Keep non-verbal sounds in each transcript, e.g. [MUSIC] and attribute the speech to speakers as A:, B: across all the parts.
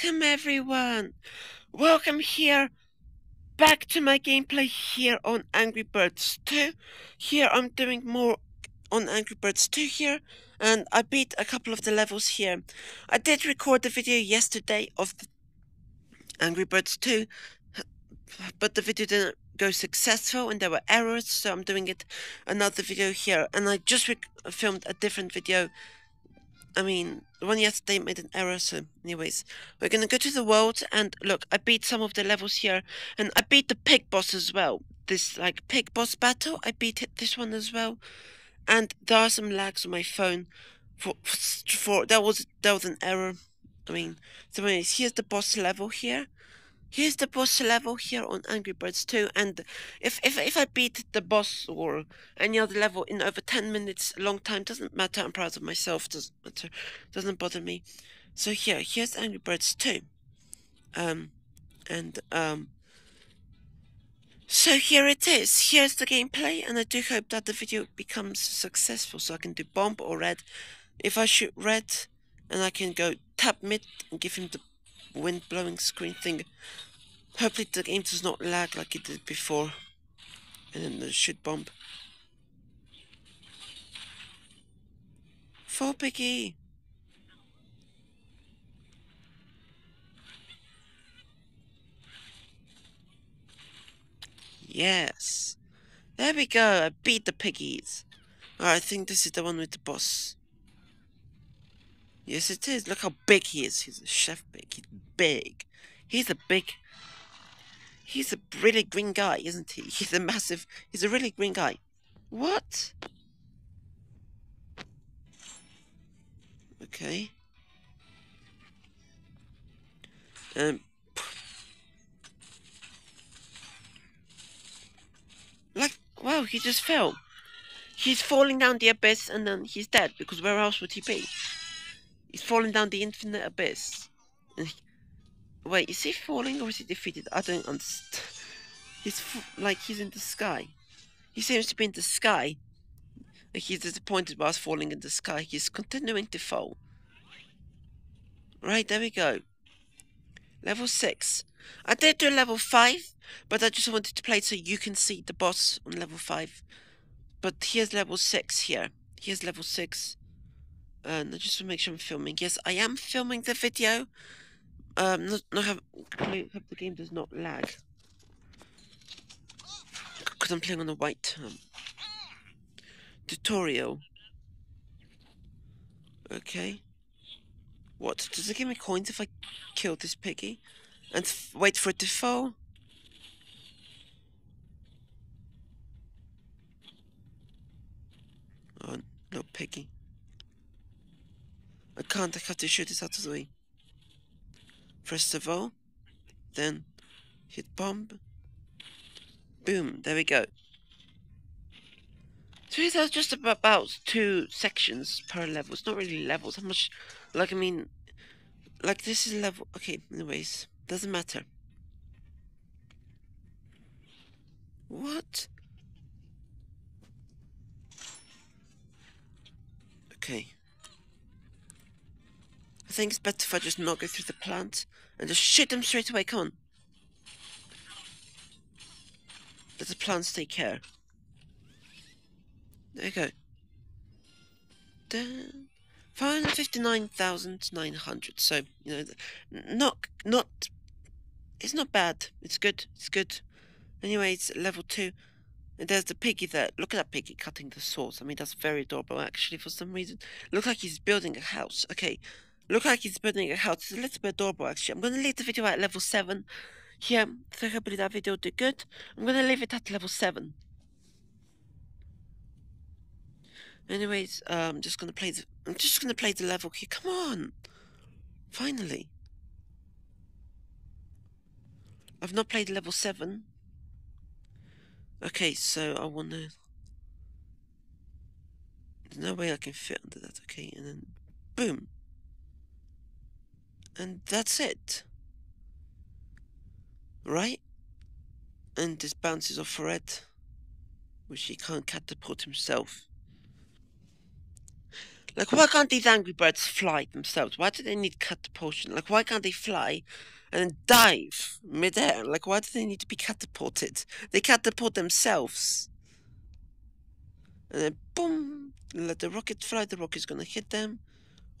A: Welcome everyone! Welcome here back to my gameplay here on Angry Birds 2. Here I'm doing more on Angry Birds 2 here and I beat a couple of the levels here. I did record the video yesterday of Angry Birds 2 but the video didn't go successful and there were errors so I'm doing it another video here and I just filmed a different video I mean, the one yesterday made an error, so anyways. We're gonna go to the world, and look, I beat some of the levels here, and I beat the pig boss as well. This, like, pig boss battle, I beat it, this one as well. And there are some lags on my phone. For, for, that was, that was an error. I mean, so anyways, here's the boss level here. Here's the boss level here on Angry Birds 2, and if, if, if I beat the boss or any other level in over 10 minutes, a long time, doesn't matter, I'm proud of myself, doesn't matter, doesn't bother me. So here, here's Angry Birds 2. Um, and, um, so here it is, here's the gameplay, and I do hope that the video becomes successful, so I can do bomb or red. If I shoot red, and I can go tap mid and give him the wind blowing screen thing. Hopefully the game does not lag like it did before. And then the shit bomb. For Piggy! Yes. There we go. I beat the piggies. I think this is the one with the boss. Yes, it is. Look how big he is. He's a chef big. He's big. He's a big... He's a really green guy, isn't he? [LAUGHS] He's a massive... He's a really green guy. What? Okay. Um... Like, wow, he just fell. He's falling down the abyss and then he's dead, because where else would he be? He's falling down the infinite abyss. He, wait, is he falling or is he defeated? I don't understand. He's like he's in the sky. He seems to be in the sky. Like he's disappointed by us falling in the sky. He's continuing to fall. Right, there we go. Level 6. I did do level 5, but I just wanted to play so you can see the boss on level 5. But here's level 6 here. Here's level 6 and I just want to make sure I'm filming. Yes, I am filming the video. Um, not, not have, hope the game does not lag. Because I'm playing on a white um, tutorial. Okay. What? Does it give me coins if I kill this piggy? And wait for it to fall? Oh, no piggy. I can't, I have to shoot this out of the way. First of all, then hit bomb. Boom, there we go. So there's just about two sections per level. It's not really levels. How much, like, I mean, like this is level, okay, anyways, doesn't matter. What? Okay. Think it's better if I just not go through the plant and just shoot them straight away. Come on. Let the plants take care. There you go. Dun. 559,900. So, you know, not, not, it's not bad. It's good. It's good. Anyway, it's level 2. And there's the piggy there. Look at that piggy cutting the sauce. I mean, that's very adorable, actually, for some reason. Looks like he's building a house. Okay, Look like he's building a house. It's a little bit adorable, actually. I'm going to leave the video at level 7 here. So hopefully that video did good. I'm going to leave it at level 7. Anyways, uh, I'm just going to play the... I'm just going to play the level here. Come on! Finally. I've not played level 7. Okay, so I want to... There's no way I can fit under that, okay? And then, boom. And that's it. Right? And this bounces off a red, which he can't catapult himself. Like, why can't these Angry Birds fly themselves? Why do they need catapultation? Like, why can't they fly and dive midair? Like, why do they need to be catapulted? They catapult themselves. And then, boom, let the rocket fly. The rocket's gonna hit them.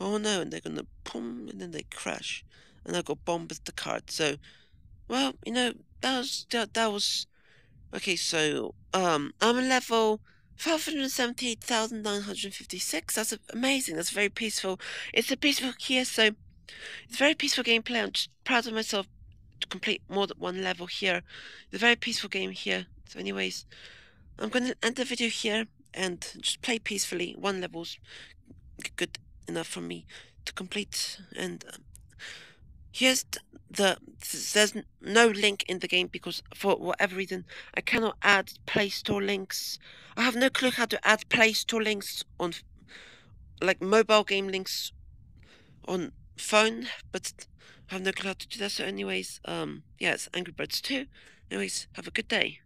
A: Oh no, and they're gonna boom, and then they crash. And I got bombed with the card. So, well, you know, that was, that, that was, okay, so, um, I'm a level 578,956. That's amazing. That's very peaceful. It's a peaceful here, so it's very peaceful gameplay. I'm just proud of myself to complete more than one level here. It's a very peaceful game here. So anyways, I'm going to end the video here and just play peacefully. One level's good enough for me to complete. And um, here's the, there's no link in the game because for whatever reason I cannot add Play Store links. I have no clue how to add Play Store links on like mobile game links on phone, but I have no clue how to do that. So anyways, um yeah, it's Angry Birds 2. Anyways, have a good day.